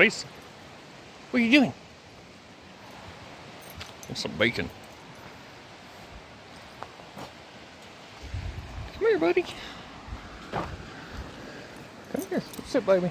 What are you doing? That's some bacon. Come here, buddy. Come here. Sit by me.